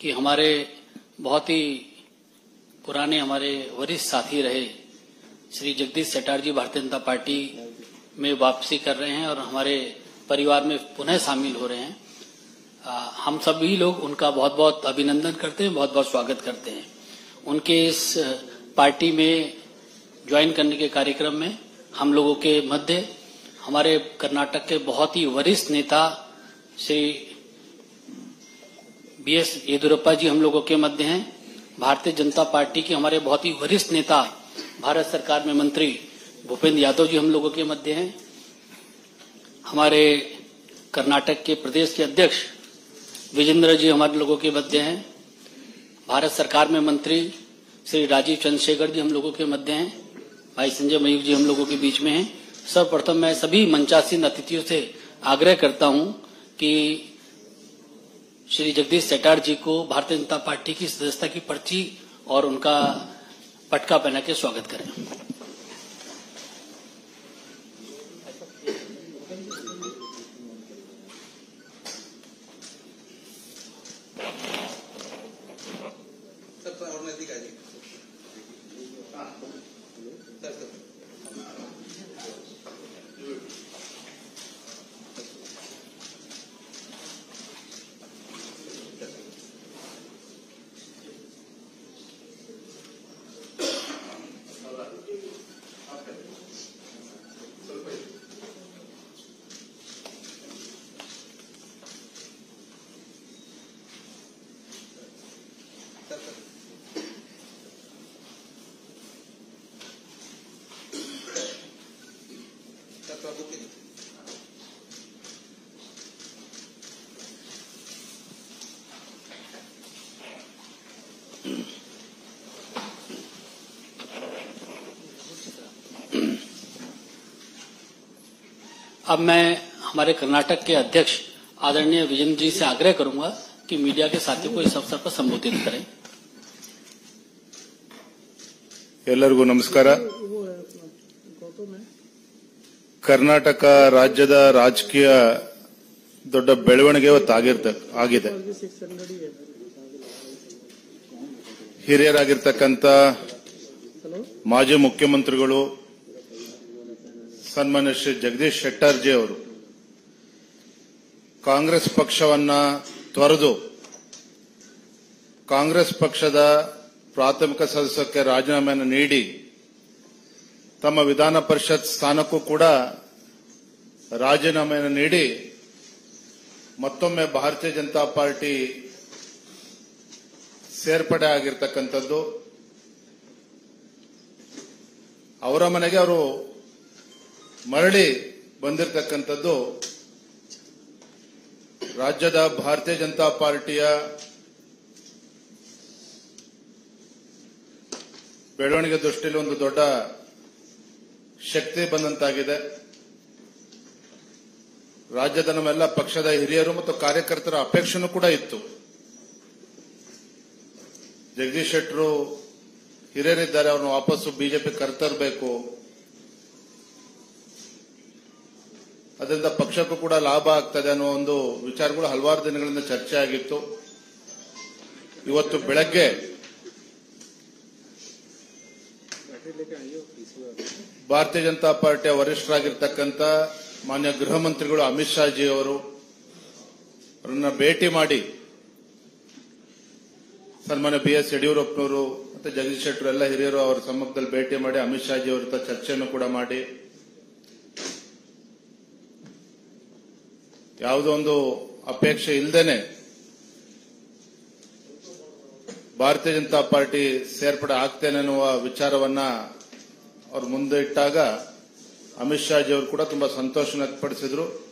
कि हमारे बहुत ही पुराने हमारे वरिष्ठ साथी रहे। श्री जगदीश सेठार जी भारतीय जनता पार्टी में वापसी कर रहे हैं और हमारे परिवार में पुनः शामिल हो रहे हैं। आ, हम सभी लोग उनका बहुत बहुत अभिनंदन करते हैं बहुत बहुत स्वागत करते हैं। उनके इस पार्टी में ज्वाइन करने के कार्यक्रम में हम लोगों के मध्य हमारे कर्नाटक के बहुत ही वरिष्ठ नेता श्री बी एस येदुरप्पा जी हम लोगों के मध्य हैं। भारतीय जनता पार्टी के हमारे बहुत ही वरिष्ठ नेता, भारत सरकार में मंत्री भूपेंद्र यादव जी हम लोगों के मध्य हैं। हमारे कर्नाटक के प्रदेश के अध्यक्ष विजेंद्र जी हमारे लोगों के मध्य हैं। भारत सरकार में मंत्री श्री राजीव चंद्रशेखर जी हम लोगों के मध्य हैं। भाई संजय मयूर जी हम लोगों के बीच में हैं। सर्वप्रथम मैं सभी मंचासीन अतिथियों से आग्रह करता हूँ कि श्री जगदीश सेठार जी को भारतीय जनता पार्टी की सदस्यता की पर्ची और उनका पटका पहना के स्वागत करें। अब मैं हमारे कर्नाटक के अध्यक्ष आदरणीय विजेंद्र जी से आग्रह करूंगा कि मीडिया के साथियों को इस अवसर पर संबोधित करें ಎಲ್ಲರಿಗೂ ನಮಸ್ಕಾರ ಕರ್ನಾಟಕ ರಾಜ್ಯದ ರಾಜಕೀಯ ದೊಡ್ಡ ಬೆಳವಣಿಗೆ ಇವತ್ತು ಆಗಿರ್ತ ಆಗಿದೆ ಹಿರಿಯರಾಗಿರ್ತಕ್ಕಂಥ ಮಾಜಿ ಮುಖ್ಯಮಂತ್ರಿಗಳು ಸನ್ಮಾನ್ಯ ಶ್ರೀ ಜಗದೀಶ್ ಶೆಟ್ಟರ್ಜಿ ಅವರು ಕಾಂಗ್ರೆಸ್ ಪಕ್ಷವನ್ನ ತೊರೆದು ಕಾಂಗ್ರೆಸ್ ಪಕ್ಷದ ಪ್ರಾಥಮಿಕ ಸದಸ್ಯಕ್ಕೆ ರಾಜೀನಾಮೆಯನ್ನು ನೀಡಿ ತಮ್ಮ ವಿಧಾನ ಪರಿಷತ್ ಸ್ಥಾನಕ್ಕೂ ಕೂಡ ರಾಜೀನಾಮೆಯನ್ನು ನೀಡಿ ಮತ್ತೊಮ್ಮೆ ಭಾರತೀಯ ಜನತಾ ಪಾರ್ಟಿ ಸೇರ್ಪಡೆ ಆಗಿರ್ತಕ್ಕಂಥದ್ದು. ಅವರ ಮನೆಗೆ ಅವರು ಮರಳಿ ಬಂದಿರತಕ್ಕಂಥದ್ದು ರಾಜ್ಯದ ಭಾರತೀಯ ಜನತಾ ಪಾರ್ಟಿಯ ಬೆಳವಣಿಗೆ ದೃಷ್ಟಿಯಲ್ಲಿ ಒಂದು ದೊಡ್ಡ ಶಕ್ತಿ ಬಂದಂತಾಗಿದೆ. ರಾಜ್ಯದ ನಮ್ಮೆಲ್ಲ ಪಕ್ಷದ ಹಿರಿಯರು ಮತ್ತು ಕಾರ್ಯಕರ್ತರ ಅಪೇಕ್ಷೆನೂ ಕೂಡ ಇತ್ತು. ಜಗದೀಶ್ ಶೆಟ್ಟರು ಹಿರಿಯರಿದ್ದಾರೆ ಅವನು ವಾಪಸ್ಸು ಬಿಜೆಪಿ ಕರ್ತರಬೇಕು. ಅದರಿಂದ ಪಕ್ಷಕ್ಕೂ ಕೂಡ ಲಾಭ ಆಗ್ತದೆ ಅನ್ನೋ ಒಂದು ವಿಚಾರಗಳು ಹಲವಾರು ದಿನಗಳಿಂದ ಚರ್ಚೆ ಆಗಿತ್ತು. ಇವತ್ತು ಬೆಳಗ್ಗೆ ಭಾರತೀಯ ಜನತಾ ಪಾರ್ಟಿಯ ವರಿಷ್ಠರಾಗಿರ್ತಕ್ಕಂಥ ಮಾನ್ಯ ಗೃಹ ಮಂತ್ರಿಗಳು ಅಮಿತ್ ಶಾ ಜಿ ಅವರು, ಅವರನ್ನ ಭೇಟಿ ಮಾಡಿ ಸನ್ಮಾನ್ಯ ಬಿ ಎಸ್ ಯಡಿಯೂರಪ್ಪನವರು ಮತ್ತೆ ಜಗದೀಶ್ ಶೆಟ್ಟರು ಎಲ್ಲ ಹಿರಿಯರು ಅವರ ಸಮ್ಮುಖದಲ್ಲಿ ಭೇಟಿ ಮಾಡಿ ಅಮಿತ್ ಶಾ ಜಿ ಅವರ ಚರ್ಚೆಯನ್ನು ಕೂಡ ಮಾಡಿ. ಯಾವುದೋ ಒಂದು ಅಪೇಕ್ಷೆ ಇಲ್ಲದೇನೆ ಭಾರತೀಯ ಜನತಾ ಪಾರ್ಟಿ ಸೇರ್ಪಡೆ ಆಗ್ತೇನೆ ಅನ್ನುವ ವಿಚಾರವನ್ನ ಅವ್ರು ಮುಂದೆ ಇಟ್ಟಾಗ ಅಮಿತ್ ಶಾ ಜಿ ಅವರು ಕೂಡ ತುಂಬಾ ಸಂತೋಷ ವ್ಯಕ್ತಪಡಿಸಿದ್ರು.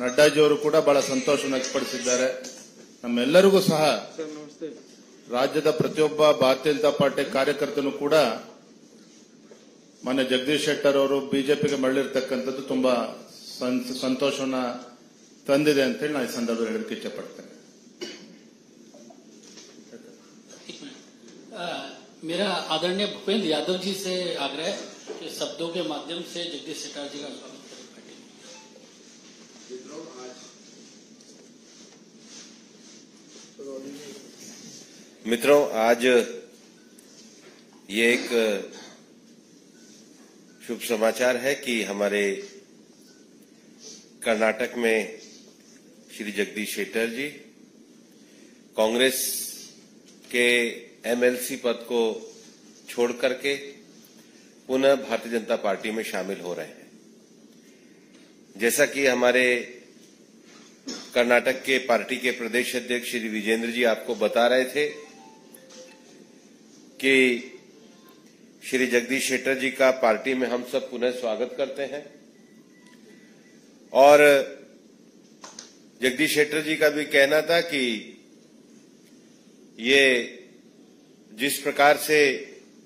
ನಡ್ಡಾಜಿ ಅವರು ಕೂಡ ಬಹಳ ಸಂತೋಷ ವ್ಯಕ್ತಪಡಿಸಿದ್ದಾರೆ. ನಮ್ಮೆಲ್ಲರಿಗೂ ಸಹ ರಾಜ್ಯದ ಪ್ರತಿಯೊಬ್ಬ ಭಾರತೀಯ ಜನತಾ ಪಾರ್ಟಿ ಕಾರ್ಯಕರ್ತನು ಕೂಡ मान्य जगदीश शेटर बीजेपी के मरली तुम सतोष तंदे अंत ना सदर्भ इच्छेपड़ते मेरा आदरणीय भूपेन्द्र यादव जी से आग्रह कि शब्दों के माध्यम से जगदीश शेटर जी का मित्रों आज ये एक शुभ समाचार है कि हमारे कर्नाटक में श्री जगदीश शेट्टर जी, कांग्रेस के एमएलसी पद को छोड़ करके पुनः भारतीय जनता पार्टी में शामिल हो रहे हैं। जैसा कि हमारे कर्नाटक के पार्टी के प्रदेश अध्यक्ष श्री विजेंद्र जी आपको बता रहे थे कि श्री जगदीश शेट्टर जी का पार्टी में हम सब पुनः स्वागत करते हैं। और जगदीश शेट्टर जी का भी कहना था कि ये जिस प्रकार से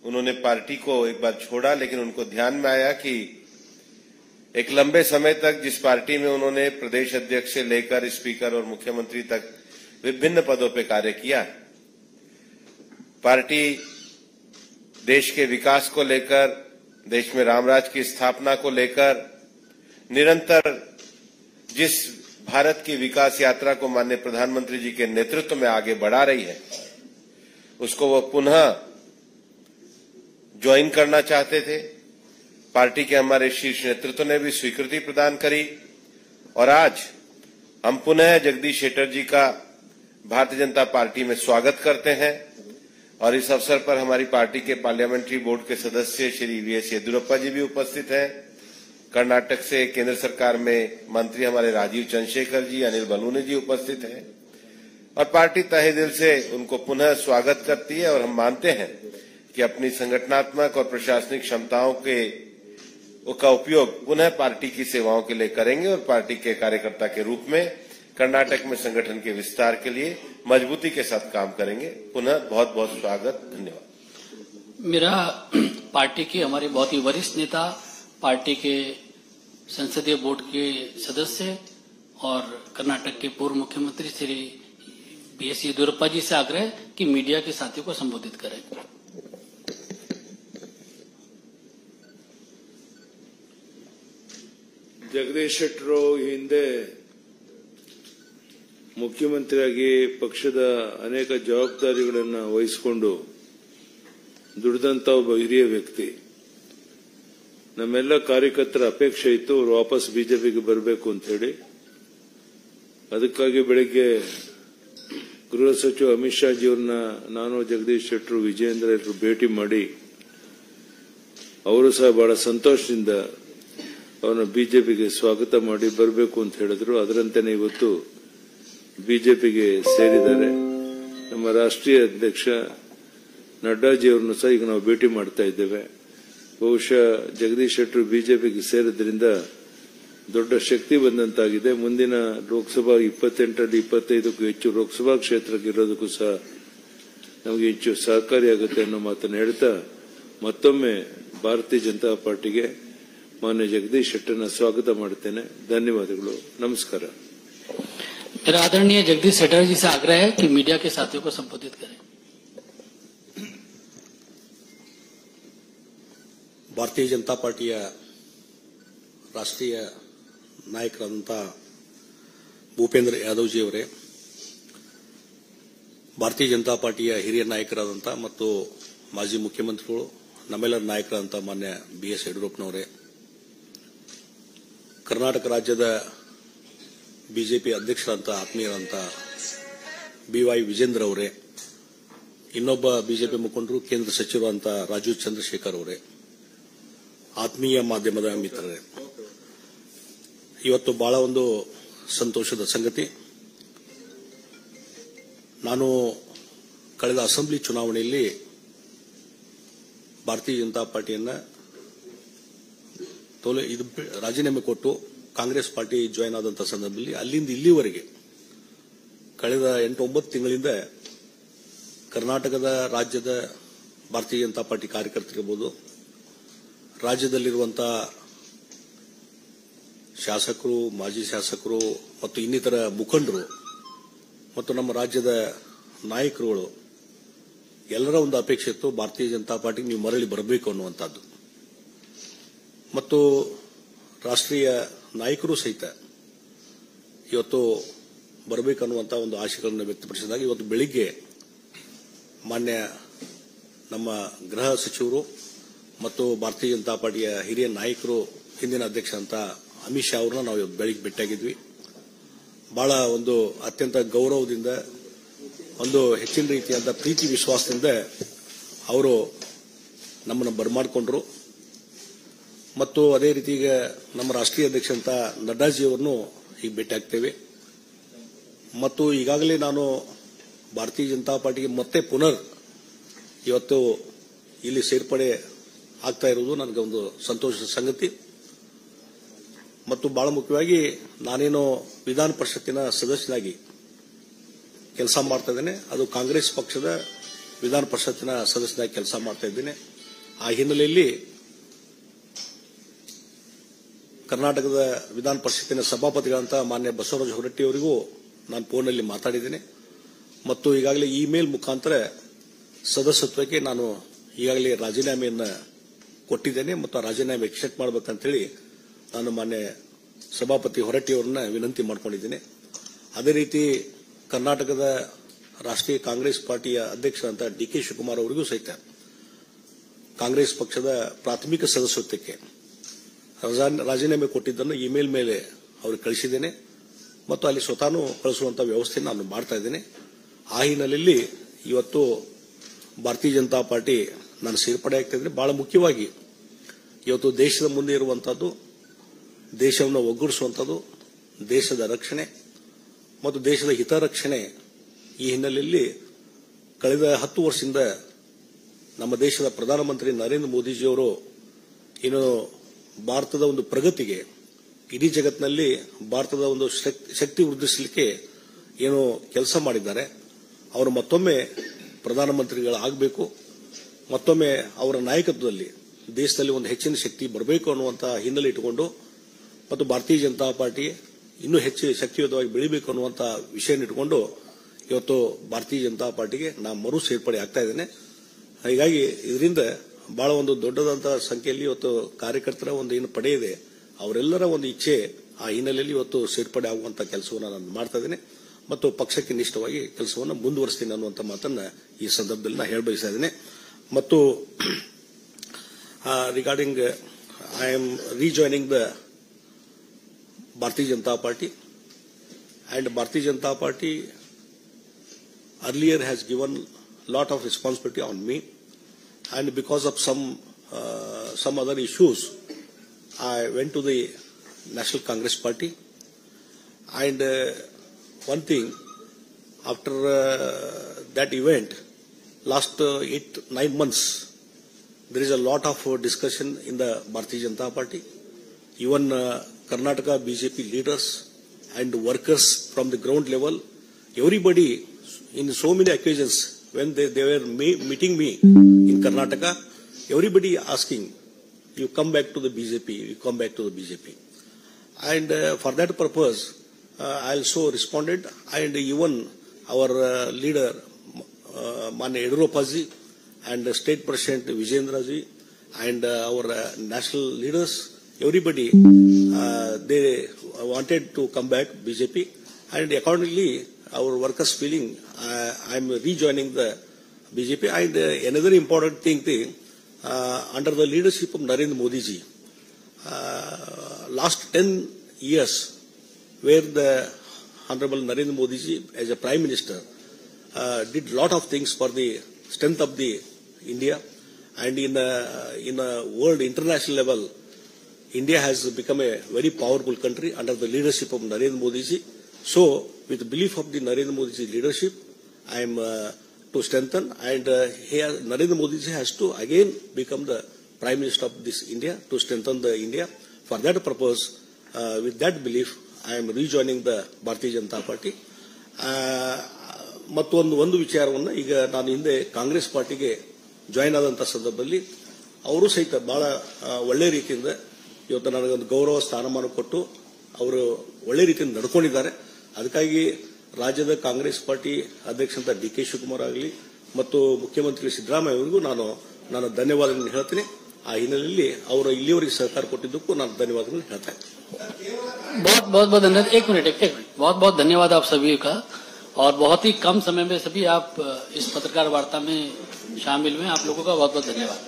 उन्होंने पार्टी को एक बार छोड़ा, लेकिन उनको ध्यान में आया कि एक लंबे समय तक जिस पार्टी में उन्होंने प्रदेश अध्यक्ष से लेकर स्पीकर और मुख्यमंत्री तक विभिन्न पदों पर कार्य किया, पार्टी देश के विकास को लेकर, देश में रामराज की स्थापना को लेकर, निरंतर जिस भारत की विकास यात्रा को माननीय प्रधानमंत्री जी के नेतृत्व में आगे बढ़ा रही है, उसको वो पुनः ज्वाइन करना चाहते थे। पार्टी के हमारे शीर्ष नेतृत्व ने भी स्वीकृति प्रदान करी और आज हम पुनः जगदीश शेट्टर जी का भारतीय जनता पार्टी में स्वागत करते हैं। और इस अवसर पर हमारी पार्टी के पार्लियामेंट्री बोर्ड के सदस्य श्री वी एस येदुरप्पा जी भी उपस्थित हैं। कर्नाटक से केंद्र सरकार में मंत्री हमारे राजीव चंद्रशेखर जी, अनिल बलूनी जी उपस्थित हैं। और पार्टी तहे दिल से उनको पुनः स्वागत करती है और हम मानते हैं कि अपनी संगठनात्मक और प्रशासनिक क्षमताओं के का उपयोग पुनः पार्टी की सेवाओं के लिए करेंगे और पार्टी के कार्यकर्ता के रूप में कर्नाटक में संगठन के विस्तार के लिए मजबूती के साथ काम करेंगे। पुनः बहुत बहुत स्वागत धन्यवाद। मेरा पार्टी के हमारे बहुत ही वरिष्ठ नेता पार्टी के संसदीय बोर्ड के सदस्य और कर्नाटक के पूर्व मुख्यमंत्री श्री बी एस येदियुरप्पा जी से आग्रह कि मीडिया के साथियों को संबोधित करें। जगदीश शेट्रो हिंदे। ಮುಖ್ಯಮಂತ್ರಿಯಾಗಿ ಪಕ್ಷದ ಅನೇಕ ಜವಾಬ್ದಾರಿಗಳನ್ನು ವಹಿಸಿಕೊಂಡು ದುಡಿದಂತ ಒಬ್ಬ ಹಿರಿಯ ವ್ಯಕ್ತಿ. ನಮ್ಮೆಲ್ಲ ಕಾರ್ಯಕರ್ತರ ಅಪೇಕ್ಷೆ ಇತ್ತು ಅವರು ವಾಪಸ್ ಬಿಜೆಪಿಗೆ ಬರಬೇಕು ಅಂತ ಹೇಳಿ. ಅದಕ್ಕಾಗಿ ಬೆಳಿಗ್ಗೆ ಗೃಹ ಸಚಿವ ಅಮಿತ್ ಶಾ ಜಿಯವ್ರನ್ನ ನಾನು, ಜಗದೀಶ್ ಶೆಟ್ಟರು, ವಿಜಯೇಂದ್ರ ಎಲ್ಲರೂ ಭೇಟಿ ಮಾಡಿ ಅವರು ಸಹ ಬಹಳ ಸಂತೋಷದಿಂದ ಅವರನ್ನು ಬಿಜೆಪಿಗೆ ಸ್ವಾಗತ ಮಾಡಿ ಬರಬೇಕು ಅಂತ ಹೇಳಿದ್ರು. ಅದರಂತೆಯೇ ಇವತ್ತು ಬಿಜೆಪಿಗೆ ಸೇರಿದ್ದಾರೆ. ನಮ್ಮ ರಾಷ್ಟ್ರೀಯ ಅಧ್ಯಕ್ಷ ನಡ್ಡಾಜಿಯವರನ್ನು ಸಹ ಈಗ ನಾವು ಭೇಟಿ ಮಾಡ್ತಾ ಇದ್ದೇವೆ. ಬಹುಶಃ ಜಗದೀಶ್ ಶೆಟ್ಟರು ಬಿಜೆಪಿಗೆ ಸೇರಿದ್ರಿಂದ ದೊಡ್ಡ ಶಕ್ತಿ ಬಂದಂತಾಗಿದೆ. ಮುಂದಿನ ಲೋಕಸಭಾ ಇಪ್ಪತ್ತೆಂಟರಲ್ಲಿ ಇಪ್ಪತ್ತೈದಕ್ಕೂ ಹೆಚ್ಚು ಲೋಕಸಭಾ ಕ್ಷೇತ್ರಕ್ಕೆ ಇರೋದಕ್ಕೂ ಸಹ ನಮಗೆ ಹೆಚ್ಚು ಸಹಕಾರಿಯಾಗುತ್ತೆ ಅನ್ನೋ ಮಾತನ್ನು ಹೇಳ್ತಾ ಮತ್ತೊಮ್ಮೆ ಭಾರತೀಯ ಜನತಾ ಪಾರ್ಟಿಗೆ ಮಾನ್ಯ ಜಗದೀಶ್ ಶೆಟ್ಟರ್ನ ಸ್ವಾಗತ ಮಾಡುತ್ತೇನೆ. ಧನ್ಯವಾದಗಳು. ನಮಸ್ಕಾರ. मेरा आदरणीय जगदीश शेट्टर जी से आग्रह है कि मीडिया के साथियों को संबोधित करें ಭಾರತೀಯ ಜನತಾ ಪಾರ್ಟಿಯ ರಾಷ್ಟ್ರೀಯ ನಾಯಕರಾದಂಥ ಭೂಪೇಂದ್ರ ಯಾದವ್ಜಿಯವರೇ ಭಾರತೀಯ ಜನತಾ ಪಾರ್ಟಿಯ ಹಿರಿಯ ನಾಯಕರಾದಂಥ ಮತ್ತು ಮಾಜಿ ಮುಖ್ಯಮಂತ್ರಿಗಳು ನಮ್ಮೆಲ್ಲರ ನಾಯಕರಾದಂಥ ಮಾನ್ಯ ಬಿ ಎಸ್ ಯಡಿಯೂರಪ್ಪನವರೇ ಕರ್ನಾಟಕ ರಾಜ್ಯದ ಬಿಜೆಪಿ ಅಧ್ಯಕ್ಷರಂತ, ಆತ್ಮೀಯರಂತ ಬಿ ವೈ ವಿಜೇಂದ್ರ ಅವರೇ, ಇನ್ನೊಬ್ಬ ಬಿಜೆಪಿ ಮುಖಂಡರು, ಕೇಂದ್ರ ಸಚಿವರಂತ ರಾಜೀವ್ ಚಂದ್ರಶೇಖರ್ ಅವರೇ, ಆತ್ಮೀಯ ಮಾಧ್ಯಮದ ಮಿತ್ರರೇ. ಇವತ್ತು ಬಹಳ ಒಂದು ಸಂತೋಷದ ಸಂಗತಿ. ನಾನು ಕಳೆದ ಅಸೆಂಬ್ಲಿ ಚುನಾವಣೆಯಲ್ಲಿ ಭಾರತೀಯ ಜನತಾ ಪಾರ್ಟಿಯನ್ನು ಇದು ರಾಜೀನಾಮೆ ಕೊಟ್ಟು ಕಾಂಗ್ರೆಸ್ ಪಾರ್ಟಿ ಜಾಯ್ನ್ ಆದಂತಹ ಸಂದರ್ಭದಲ್ಲಿ ಅಲ್ಲಿಂದ ಇಲ್ಲಿವರೆಗೆ ಕಳೆದ ಎಂಟು ಒಂಬತ್ತು ತಿಂಗಳಿಂದ ಕರ್ನಾಟಕದ ರಾಜ್ಯದ ಭಾರತೀಯ ಜನತಾ ಪಾರ್ಟಿ ಕಾರ್ಯಕರ್ತರಿರ್ಬೋದು ರಾಜ್ಯದಲ್ಲಿರುವಂತಹ ಶಾಸಕರು, ಮಾಜಿ ಶಾಸಕರು ಮತ್ತು ಇನ್ನಿತರ ಮುಖಂಡರು ಮತ್ತು ನಮ್ಮ ರಾಜ್ಯದ ನಾಯಕರುಗಳು, ಎಲ್ಲರ ಒಂದು ಅಪೇಕ್ಷೆ ಇತ್ತು, ಭಾರತೀಯ ಜನತಾ ಪಾರ್ಟಿಗೆ ನೀವು ಮರಳಿ ಬರಬೇಕು ಅನ್ನುವಂಥದ್ದು ಮತ್ತು ರಾಷ್ಟ್ರೀಯ ನಾಯಕರು ಸಹಿತ ಇವತ್ತು ಬರಬೇಕನ್ನುವಂಥ ಒಂದು ಆಶಯಗಳನ್ನು ವ್ಯಕ್ತಪಡಿಸಿದಾಗ ಇವತ್ತು ಬೆಳಿಗ್ಗೆ ಮಾನ್ಯ ನಮ್ಮ ಗೃಹ ಸಚಿವರು ಮತ್ತು ಭಾರತೀಯ ಜನತಾ ಪಾರ್ಟಿಯ ಹಿರಿಯ ನಾಯಕರು, ಹಿಂದಿನ ಅಧ್ಯಕ್ಷ ಅಂತ ಅಮಿತ್ ಶಾ ಅವ್ರನ್ನ ನಾವು ಇವತ್ತು ಬೆಳಿಗ್ಗೆ ಭೇಟಿಯಾಗಿದ್ವಿ. ಬಹಳ ಒಂದು ಅತ್ಯಂತ ಗೌರವದಿಂದ, ಒಂದು ಹೆಚ್ಚಿನ ರೀತಿಯಾದ ಪ್ರೀತಿ ವಿಶ್ವಾಸದಿಂದ ಅವರು ನಮ್ಮನ್ನು ಬರಮಾಡಿಕೊಂಡ್ರು. ಮತ್ತು ಅದೇ ರೀತಿ ಈಗ ನಮ್ಮ ರಾಷ್ಟ್ರೀಯ ಅಧ್ಯಕ್ಷಂತ ನಡ್ಡಾಜಿಯವರನ್ನು ಈಗ ಭೇಟಿ ಆಗ್ತೇವೆ. ಮತ್ತು ಈಗಾಗಲೇ ನಾನು ಭಾರತೀಯ ಜನತಾ ಪಾರ್ಟಿಗೆ ಮತ್ತೆ ಪುನರ್ ಇವತ್ತು ಇಲ್ಲಿ ಸೇರ್ಪಡೆ ಆಗ್ತಾ ಇರುವುದು ನನಗೆ ಒಂದು ಸಂತೋಷದ ಸಂಗತಿ. ಮತ್ತು ಬಹಳ ಮುಖ್ಯವಾಗಿ ನಾನೇನು ವಿಧಾನ ಪರಿಷತ್ತಿನ ಸದಸ್ಯನಾಗಿ ಕೆಲಸ ಮಾಡ್ತಾ ಇದ್ದೇನೆ. ಅದು ಕಾಂಗ್ರೆಸ್ ಪಕ್ಷದ ವಿಧಾನ ಪರಿಷತ್ತಿನ ಸದಸ್ಯನಾಗಿ ಕೆಲಸ ಮಾಡ್ತಾ ಇದ್ದೇನೆ. ಆ ಹಿನ್ನೆಲೆಯಲ್ಲಿ ಕರ್ನಾಟಕದ ವಿಧಾನ ಪರಿಷತ್ತಿನ ಸಭಾಪತಿಗಳಂತ ಮಾನ್ಯ ಬಸವರಾಜ ಹೊರಟ್ಟಿ ಅವರಿಗೂ ನಾನು ಫೋನ್ನಲ್ಲಿ ಮಾತಾಡಿದ್ದೇನೆ. ಮತ್ತು ಈಗಾಗಲೇ ಇಮೇಲ್ ಮುಖಾಂತರ ಸದಸ್ಯತ್ವಕ್ಕೆ ನಾನು ಈಗಾಗಲೇ ರಾಜೀನಾಮೆಯನ್ನು ಕೊಟ್ಟಿದ್ದೇನೆ ಮತ್ತು ಆ ರಾಜೀನಾಮೆ ಎಕ್ಸೆಪ್ಟ್ ಮಾಡಬೇಕಂತೇಳಿ ನಾನು ಮಾನ್ಯ ಸಭಾಪತಿ ಹೊರಟ್ಟಿ ಅವರನ್ನ ವಿನಂತಿ ಮಾಡಿಕೊಂಡಿದ್ದೇನೆ. ಅದೇ ರೀತಿ ಕರ್ನಾಟಕದ ರಾಷ್ಟ್ರೀಯ ಕಾಂಗ್ರೆಸ್ ಪಾರ್ಟಿಯ ಅಧ್ಯಕ್ಷರಂತ ಡಿ ಕೆ ಶಿವಕುಮಾರ್ ಅವರಿಗೂ ಸಹಿತ ಕಾಂಗ್ರೆಸ್ ಪಕ್ಷದ ಪ್ರಾಥಮಿಕ ಸದಸ್ಯತ್ವಕ್ಕೆ ರಾಜೀನಾಮೆ ಕೊಟ್ಟಿದ್ದನ್ನು ಇಮೇಲ್ ಮೇಲೆ ಅವ್ರಿಗೆ ಕಳಿಸಿದ್ದೇನೆ. ಮತ್ತು ಅಲ್ಲಿ ಸ್ವತಃ ಕಳಿಸುವಂತ ವ್ಯವಸ್ಥೆ ನಾನು ಮಾಡ್ತಾ ಇದ್ದೇನೆ. ಆ ಹಿನ್ನೆಲೆಯಲ್ಲಿ ಇವತ್ತು ಭಾರತೀಯ ಜನತಾ ಪಾರ್ಟಿ ನಾನು ಸೇರ್ಪಡೆ ಆಗ್ತಾ ಇದ್ದೇನೆ. ಬಹಳ ಮುಖ್ಯವಾಗಿ ಇವತ್ತು ದೇಶದ ಮುಂದೆ ಇರುವಂತಹದ್ದು ದೇಶವನ್ನು ಒಗ್ಗೂಡಿಸುವಂಥದ್ದು, ದೇಶದ ರಕ್ಷಣೆ ಮತ್ತು ದೇಶದ ಹಿತರಕ್ಷಣೆ ಈ ಹಿನ್ನೆಲೆಯಲ್ಲಿ ಕಳೆದ ಹತ್ತು ವರ್ಷದಿಂದ ನಮ್ಮ ದೇಶದ ಪ್ರಧಾನಮಂತ್ರಿ ನರೇಂದ್ರ ಮೋದಿಜಿಯವರು ಏನು ಭಾರತದ ಒಂದು ಪ್ರಗತಿಗೆ, ಇಡೀ ಜಗತ್ತಿನಲ್ಲಿ ಭಾರತದ ಒಂದು ಶಕ್- ಶಕ್ತಿ ವೃದ್ಧಿಸಲಿಕ್ಕೆ ಏನು ಕೆಲಸ ಮಾಡಿದ್ದಾರೆ. ಅವರು ಮತ್ತೊಮ್ಮೆ ಪ್ರಧಾನಮಂತ್ರಿಗಳಾಗಬೇಕು, ಮತ್ತೊಮ್ಮೆ ಅವರ ನಾಯಕತ್ವದಲ್ಲಿ ದೇಶದಲ್ಲಿ ಒಂದು ಹೆಚ್ಚಿನ ಶಕ್ತಿ ಬರಬೇಕು ಅನ್ನುವಂಥ ಹಿನ್ನೆಲೆ ಇಟ್ಟುಕೊಂಡು, ಮತ್ತು ಭಾರತೀಯ ಜನತಾ ಪಾರ್ಟಿ ಇನ್ನೂ ಹೆಚ್ಚು ಶಕ್ತಿಯುತವಾಗಿ ಬೆಳಿಬೇಕು ಅನ್ನುವಂಥ ವಿಷಯ ಇಟ್ಟುಕೊಂಡು ಇವತ್ತು ಭಾರತೀಯ ಜನತಾ ಪಾರ್ಟಿಗೆ ನಾನು ಮರು ಸೇರ್ಪಡೆ ಆಗ್ತಾ ಇದ್ದೇನೆ. ಹೀಗಾಗಿ ಇದರಿಂದ ಬಹಳ ಒಂದು ದೊಡ್ಡದಂತ ಸಂಖ್ಯೆಯಲ್ಲಿ ಇವತ್ತು ಕಾರ್ಯಕರ್ತರ ಒಂದು ಏನು ಪಡೆ ಇದೆ ಅವರೆಲ್ಲರ ಒಂದು ಇಚ್ಛೆ ಆ ಹಿನ್ನೆಲೆಯಲ್ಲಿ ಇವತ್ತು ಸೇರ್ಪಡೆ ಆಗುವಂತ ಕೆಲಸವನ್ನು ನಾನು ಮಾಡ್ತಾ ಇದ್ದೇನೆ. ಮತ್ತು ಪಕ್ಷಕ್ಕೆ ನಿಷ್ಠವಾಗಿ ಕೆಲಸವನ್ನು ಮುಂದುವರಿಸ್ತೀನಿ ಅನ್ನುವಂಥ ಮಾತನ್ನ ಈ ಸಂದರ್ಭದಲ್ಲಿ ನಾನು ಹೇಳ ಬಯಸ್ತಾ ಇದ್ದೇನೆ. ಮತ್ತು regarding I am rejoining the Bharatiya Janata party. And Bharatiya Janata party earlier has given lot of responsibility on me, and because of some uh, some other issues, I went to the National Congress Party, and uh, one thing after uh, that event, last uh, eight nine months, there is a lot of uh, discussion in the Bharatiya Janata Party. Even uh, Karnataka BJP leaders and workers from the ground level, everybody in so many occasions when they, they were me, meeting me in Karnataka, everybody asking, you come back to the BJP, you come back to the BJP. And uh, for that purpose, uh, I also responded and even our uh, leader, uh, Mane and the State President Vijendraji and uh, our uh, national leaders, everybody, uh, they wanted to come back BJP and accordingly our workers feeling uh, I'm rejoining the BJP and uh, another important thing, thing uh, under the leadership of Narendra Modi ji, uh, last 10 years where the Honorable Narendra Modi ji as a Prime Minister uh, did lot of things for the strength of the India and in a, in a world international level India has become a very powerful country under the leadership of Narendra Modi ji. So, with the belief of the Narendra Modi's leadership, I am uh, to strengthen and uh, here Narendra Modi has to again become the Prime Minister of this India to strengthen the India. For that purpose, uh, with that belief, I am rejoining the Bharatiya Janata Party. Uh, ಮತ್ತೊಂದು ಒಂದು ವಿಚಾರವನ್ನು ಈಗ ನಾನು ಹಿಂದೆ ಕಾಂಗ್ರೆಸ್ ಪಾರ್ಟಿಗೆ join ಆದಂಥ ಸಂದರ್ಭದಲ್ಲಿ ಅವರು ಸಹಿತ ಬಹಳ ಒಳ್ಳೆ ರೀತಿಯಿಂದ ಇವತ್ತು ನನಗೊಂದು ಗೌರವ ಸ್ಥಾನಮಾನ ಕೊಟ್ಟು ಅವರು ಒಳ್ಳೆ ರೀತಿಯಿಂದ ನಡ್ಕೊಂಡಿದ್ದಾರೆ ಅದಕ್ಕಾಗಿ ರಾಜ್ಯದ ಕಾಂಗ್ರೆಸ್ ಪಾರ್ಟಿ ಅಧ್ಯಕ್ಷಂತ ಡಿ ಕೆ ಶಿವಕುಮಾರ್ ಆಗಲಿ ಮತ್ತು ಮುಖ್ಯಮಂತ್ರಿ ಸಿದ್ದರಾಮಯ್ಯ ಅವರಿಗೂ ನಾನು ನಾನು ಧನ್ಯವಾದಗಳನ್ನು ಹೇಳ್ತೀನಿ ಆ ಹಿನ್ನೆಲೆಯಲ್ಲಿ ಅವರು ಇಲ್ಲಿಯವರೆಗೆ ಸಹಕಾರ ಕೊಟ್ಟಿದ್ದಕ್ಕೂ ನಾನು ಧನ್ಯವಾದಗಳನ್ನು ಹೇಳ್ತಾ ಇದ್ದೀನಿ बहुत बहुत बहुत धन्यवाद एक मिनट एक, एक मिनट बहुत बहुत धन्यवाद आप सभी का और बहुत ही कम समय में सभी आप इस पत्रकार वार्ता में शामिल हुए आप लोगों का बहुत बहुत धन्यवाद